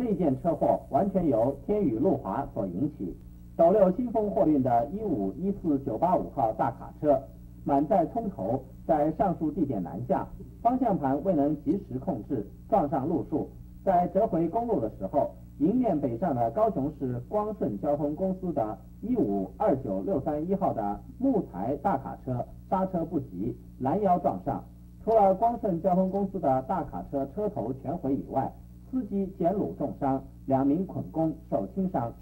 这件车祸完全由天雨路滑所引起。斗六新丰货运的一五一四九八五号大卡车满载葱头，在上述地点南下，方向盘未能及时控制，撞上路树，在折回公路的时候，迎面北上的高雄市光顺交通公司的一五二九六三一号的木材大卡车刹车不及，拦腰撞上。除了光顺交通公司的大卡车车头全毁以外，司机简鲁重伤，两名捆工受轻伤。